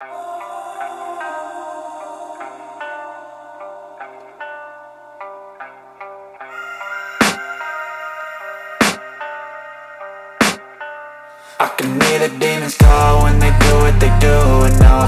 I can hear the demons call when they do what they do And now I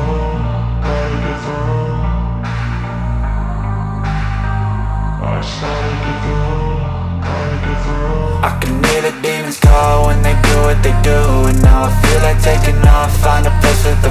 I can hear the demons call when they do what they do And now I feel like taking off, find a place with The